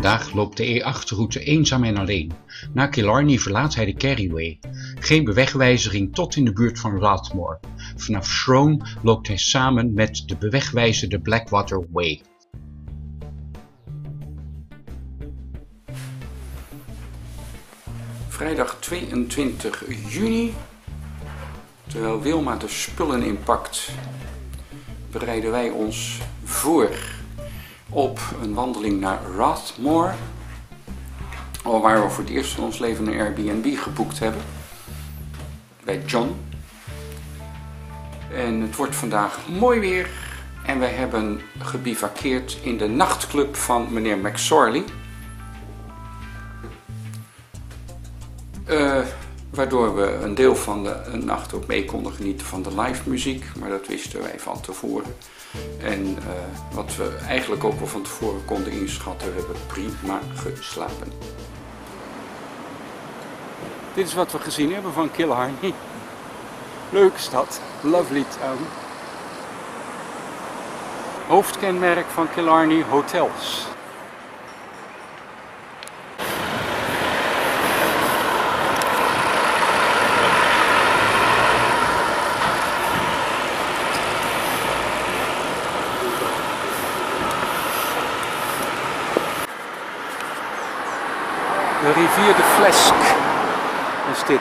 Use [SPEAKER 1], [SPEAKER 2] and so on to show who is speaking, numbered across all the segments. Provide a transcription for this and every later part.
[SPEAKER 1] Vandaag loopt de E8-route eenzaam en alleen. Na Killarney verlaat hij de Kerryway. Geen bewegwijzering tot in de buurt van Rathmore. Vanaf Shrone loopt hij samen met de bewegwijzerde Blackwater Way. Vrijdag 22 juni. Terwijl Wilma de spullen inpakt, bereiden wij ons voor op een wandeling naar Rathmore. Waar we voor het eerst in ons leven een Airbnb geboekt hebben. Bij John. En het wordt vandaag mooi weer. En wij hebben gebivakkeerd in de nachtclub van meneer McSorley. Uh, waardoor we een deel van de nacht ook mee konden genieten van de live muziek. Maar dat wisten wij van tevoren. En uh, wat we eigenlijk ook wel van tevoren konden inschatten, we hebben prima geslapen. Dit is wat we gezien hebben van Killarney. Leuke stad, lovely town. Hoofdkenmerk van Killarney hotels. De is dit.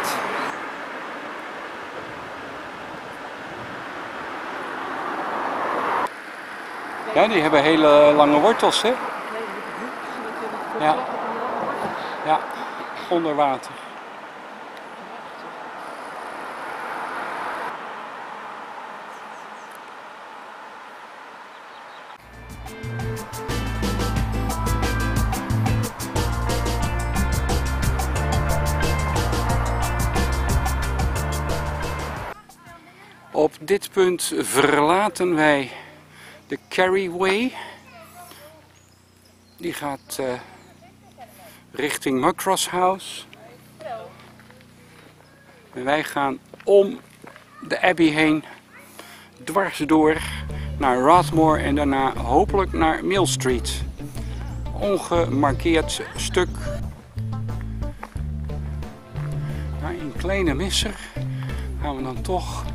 [SPEAKER 1] Ja, die hebben hele lange wortels, hè? Ja. Ja, onder water. Dit punt verlaten wij de Carryway. Die gaat uh, richting Muckross House. En wij gaan om de Abbey heen, dwars door naar Rathmore en daarna hopelijk naar Mill Street. Ongemarkeerd stuk. Maar in kleine misser gaan we dan toch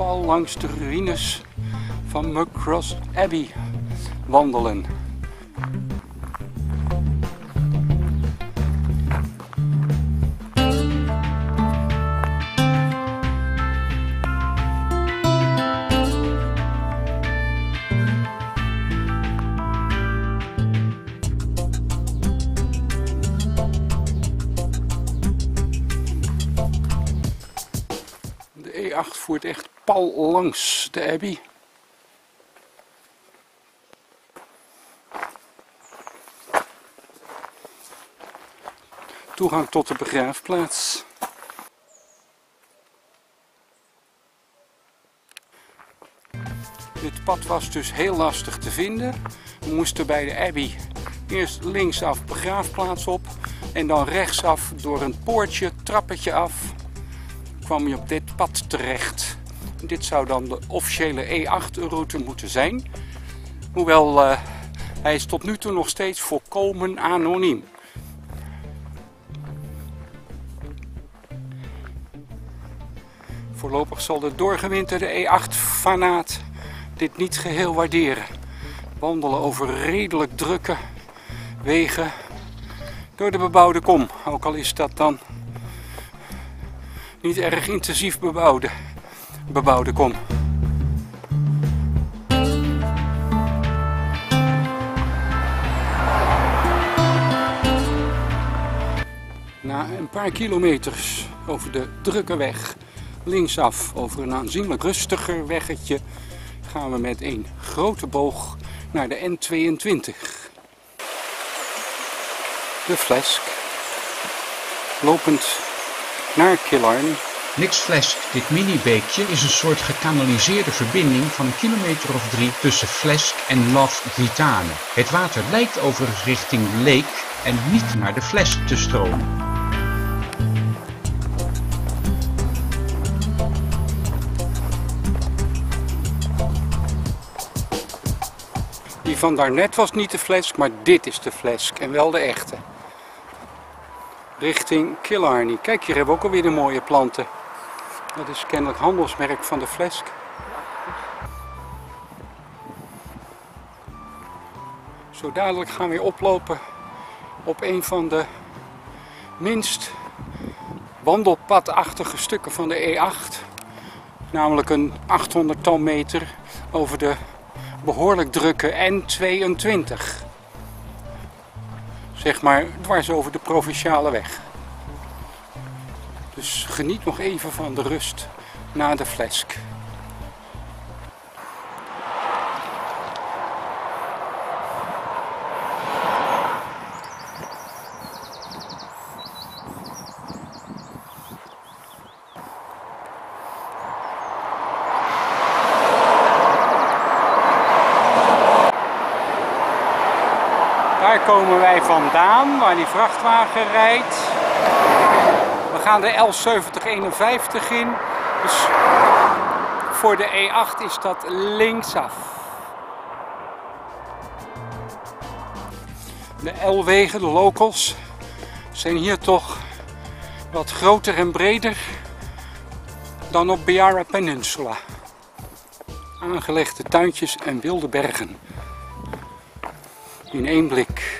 [SPEAKER 1] langs de ruïnes van Muckross Abbey wandelen. De E8 voert echt pal langs de Abbey. Toegang tot de begraafplaats. Dit pad was dus heel lastig te vinden. We moesten bij de Abbey eerst linksaf begraafplaats op en dan rechtsaf door een poortje, trappetje af, kwam je op dit pad terecht. Dit zou dan de officiële E8-route moeten zijn. Hoewel uh, hij is tot nu toe nog steeds volkomen anoniem. Voorlopig zal de doorgewinterde E8-fanaat dit niet geheel waarderen. Wandelen over redelijk drukke wegen door de bebouwde kom. Ook al is dat dan niet erg intensief bebouwde, bebouwde kom. Na een paar kilometers over de drukke weg linksaf over een aanzienlijk rustiger weggetje gaan we met een grote boog naar de N22. De Flesk, lopend naar Killarney. Niks Flesk, dit mini-beekje, is een soort gekanaliseerde verbinding van een kilometer of drie tussen Flesk en Love Vitane. Het water lijkt overigens richting Lake en niet naar de Flesk te stromen. van daarnet was niet de flesk, maar dit is de flesk en wel de echte. Richting Killarney. Kijk, hier hebben we ook alweer de mooie planten. Dat is kennelijk handelsmerk van de flesk. Zo dadelijk gaan we weer oplopen op een van de minst wandelpadachtige stukken van de E8. Namelijk een 800 meter over de behoorlijk drukke N22. Zeg maar dwars over de provinciale weg. Dus geniet nog even van de rust na de flesk. Daar komen wij vandaan, waar die vrachtwagen rijdt. We gaan de L7051 in. Dus voor de E8 is dat linksaf. De L-wegen, de locals, zijn hier toch wat groter en breder dan op Beara Peninsula. Aangelegde tuintjes en wilde bergen in één blik.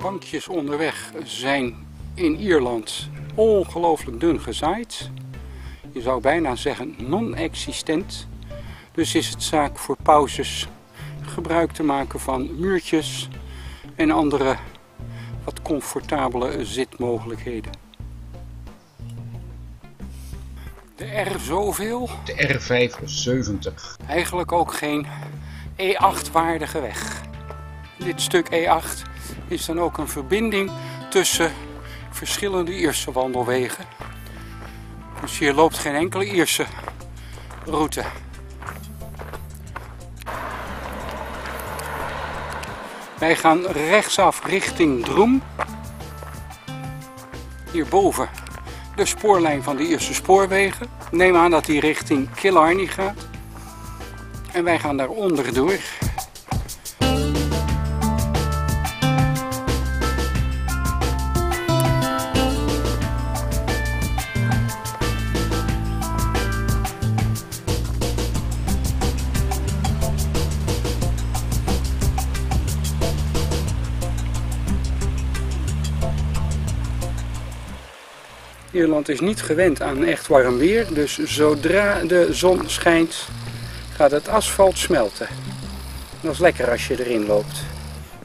[SPEAKER 1] Bankjes onderweg zijn in Ierland ongelooflijk dun gezaaid. Je zou bijna zeggen non-existent. Dus is het zaak voor pauzes gebruik te maken van muurtjes en andere wat comfortabele zitmogelijkheden. De R zoveel?
[SPEAKER 2] De R75.
[SPEAKER 1] Eigenlijk ook geen E8-waardige weg. Dit stuk E8 is dan ook een verbinding tussen verschillende Ierse wandelwegen. Dus hier loopt geen enkele Ierse route. Wij gaan rechtsaf richting Droem. Hierboven de spoorlijn van de Ierse spoorwegen. Neem aan dat die richting Killarney gaat. En wij gaan daaronder door. Ierland is niet gewend aan echt warm weer, dus zodra de zon schijnt gaat het asfalt smelten. Dat is lekker als je erin loopt.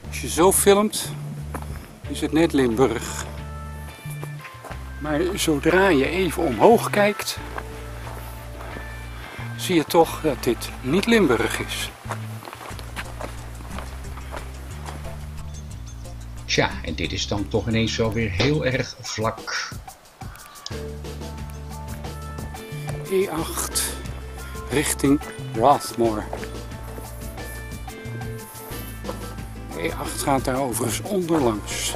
[SPEAKER 1] Als je zo filmt is het net Limburg. Maar zodra je even omhoog kijkt zie je toch dat dit niet Limburg is.
[SPEAKER 2] Tja, en dit is dan toch ineens wel weer heel erg vlak.
[SPEAKER 1] E8 richting Rathmore. E8 gaat daar overigens onderlangs.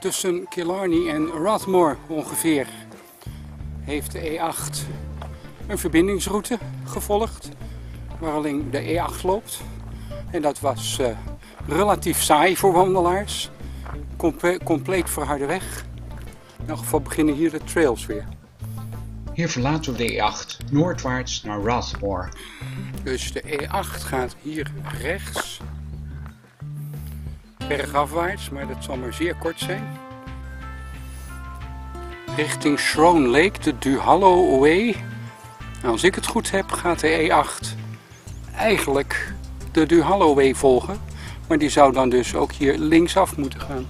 [SPEAKER 1] Tussen Killarney en Rathmore ongeveer heeft de E8 een verbindingsroute gevolgd waar alleen de E8 loopt. En dat was uh, relatief saai voor wandelaars. Comple compleet verharde weg. In elk geval beginnen hier de trails weer.
[SPEAKER 2] Hier verlaten we de E8 noordwaarts naar Rathmore.
[SPEAKER 1] Dus de E8 gaat hier rechts bergafwaarts, maar dat zal maar zeer kort zijn. Richting Shrone Lake, de Duhallow Way. Als ik het goed heb, gaat de E8 eigenlijk de Duhallow Way volgen. Maar die zou dan dus ook hier linksaf moeten gaan.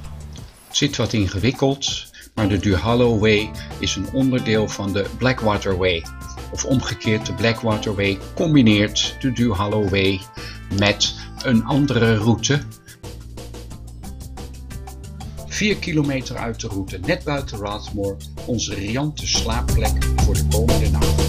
[SPEAKER 2] Zit wat ingewikkeld, maar de Duhallow Way is een onderdeel van de Blackwater Way. Of omgekeerd, de Blackwater Way combineert de Duhallow Way met een andere route
[SPEAKER 1] 4 kilometer uit de route, net buiten Rathmore, onze riante slaapplek voor de komende nacht.